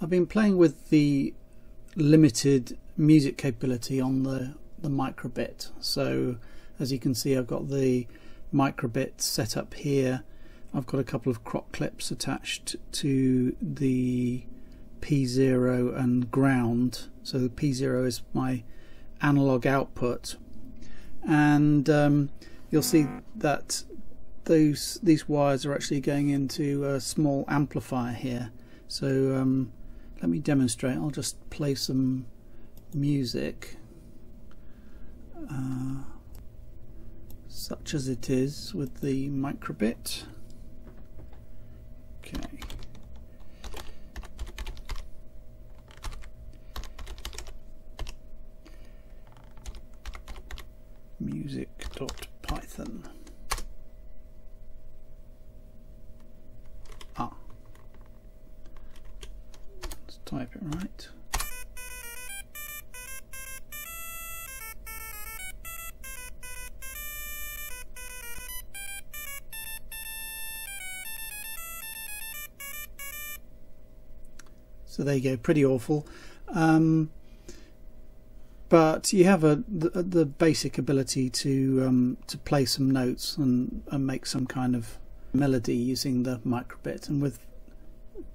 I've been playing with the limited music capability on the, the microbit. So as you can see I've got the microbit set up here. I've got a couple of croc clips attached to the P0 and ground. So the P0 is my analog output and um, you'll see that those these wires are actually going into a small amplifier here so um, let me demonstrate. I'll just play some music. Uh, such as it is with the microbit. Okay. Music.python So there you go, pretty awful. Um, but you have a the, the basic ability to um, to play some notes and, and, make some kind of melody using the microbit and with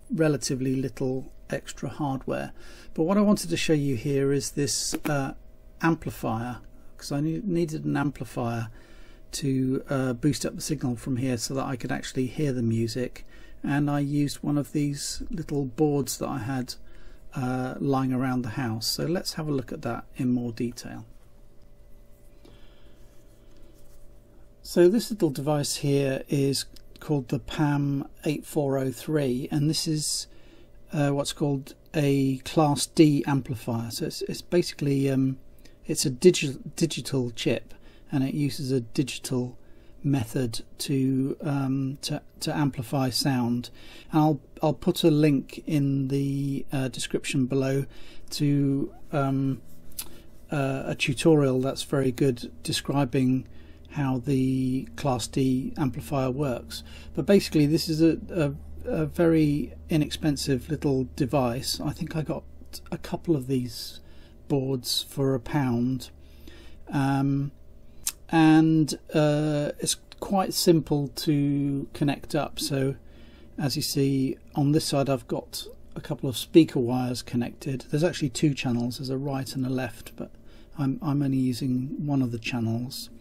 relatively little extra hardware. But what I wanted to show you here is this uh, amplifier because I needed an amplifier to uh, boost up the signal from here so that I could actually hear the music and I used one of these little boards that I had uh, lying around the house. So let's have a look at that in more detail. So this little device here is called the PAM 8403 and this is uh, what's called a class D amplifier. So it's, it's basically um, it's a digital digital chip and it uses a digital method to um, to to amplify sound. I'll I'll put a link in the uh, description below to um, uh, a tutorial that's very good describing how the Class D amplifier works. But basically, this is a, a, a very inexpensive little device. I think I got a couple of these boards for a pound. Um, and uh, it's quite simple to connect up. So as you see on this side I've got a couple of speaker wires connected. There's actually two channels. There's a right and a left but I'm, I'm only using one of the channels.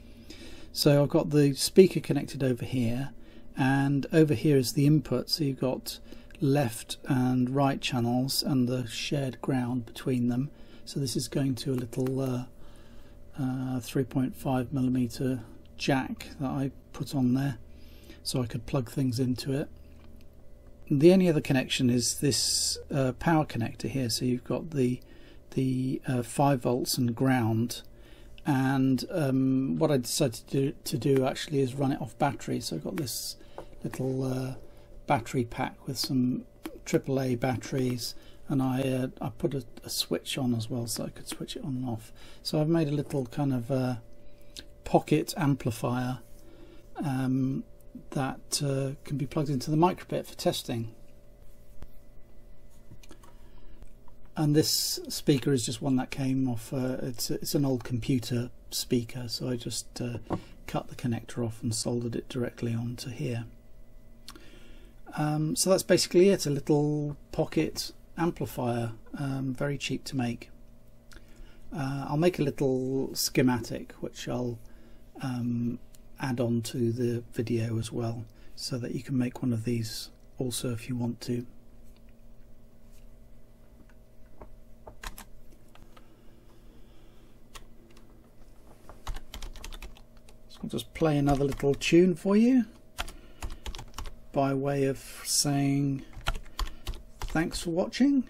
So I've got the speaker connected over here and over here is the input. So you've got left and right channels and the shared ground between them. So this is going to a little uh, uh, 3.5 millimeter jack that I put on there so I could plug things into it. The only other connection is this uh, power connector here. So you've got the the uh, 5 volts and ground. And um, what I decided to do, to do, actually is run it off battery. So I've got this little uh, battery pack with some AAA batteries and I uh, I put a, a, switch on as well so I could switch it on and off. So I've made a little kind of uh, pocket amplifier um, that uh, can be plugged into the microbit for testing. And this speaker is just one that came off. Uh, it's it's an old computer speaker, so I just uh, cut the connector off and soldered it directly onto here. Um, so that's basically it. A little pocket amplifier, um, very cheap to make. Uh, I'll make a little schematic which I'll um, add on to the video as well so that you can make one of these also if you want to. I'll just play another little tune for you by way of saying thanks for watching.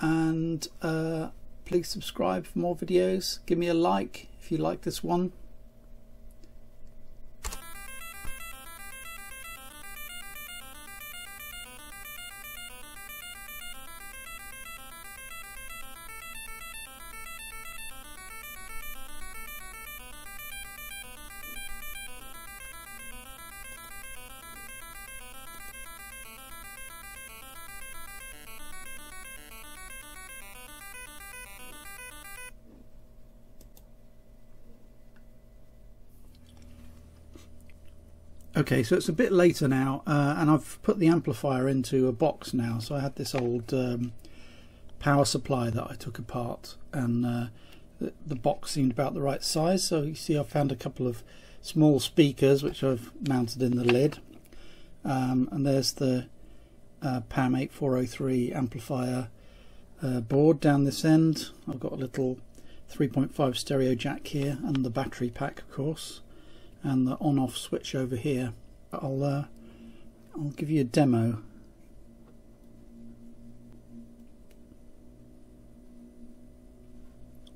And uh, please subscribe for more videos. Give me a like if you like this one Okay, so it's a bit later now, uh, and I've put the amplifier into a box now. So I had this old um, power supply that I took apart, and uh, the, the, box seemed about the right size. So you see, I found a couple of small speakers which I've mounted in the lid, um, and there's the uh, PAM 8403 amplifier uh, board down this end. I've got a little 3.5 stereo jack here, and the battery pack, of course and the on-off switch over here. I'll uh, I'll give you a demo.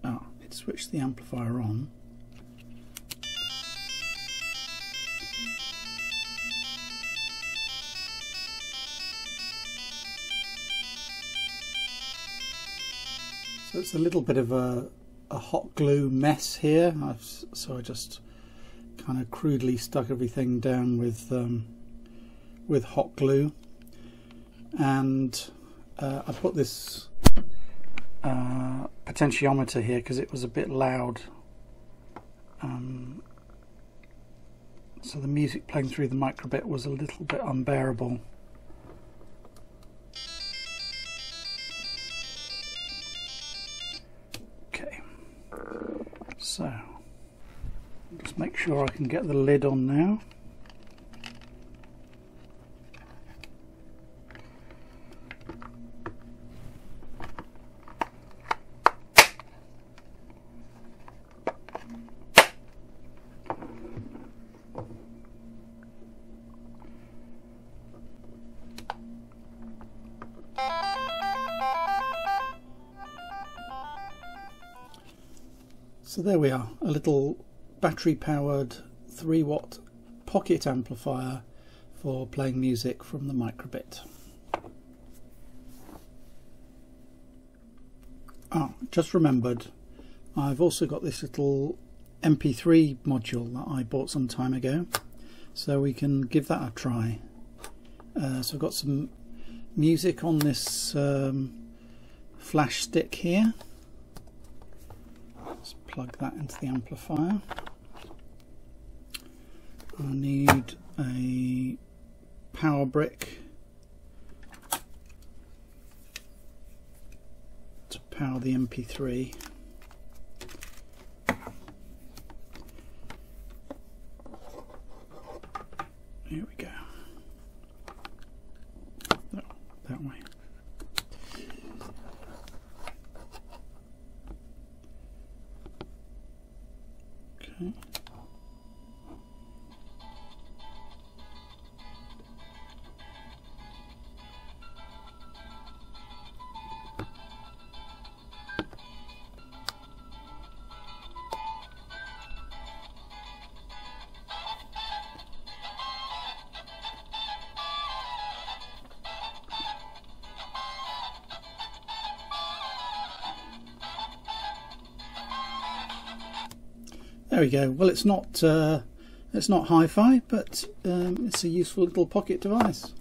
Ah, it switched the amplifier on. So it's a little bit of a, a hot glue mess here, I've, so I just kind of crudely stuck everything down with um, with hot glue. And uh, I put this uh, potentiometer here because it was a bit loud. Um, so the music playing through the microbit was a little bit unbearable just make sure I can get the lid on now. So there we are, a little battery powered 3 watt pocket amplifier for playing music from the microbit. Ah, just remembered I've also got this little MP3 module that I bought some time ago so we can give that a try. Uh, so I've got some music on this um, flash stick here Let's plug that into the amplifier. I need a power brick to power the MP3. Here we go. Oh, that way. Okay. There we go. Well, it's not uh, it's not hi-fi, but um, it's a useful little pocket device.